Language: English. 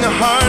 the heart.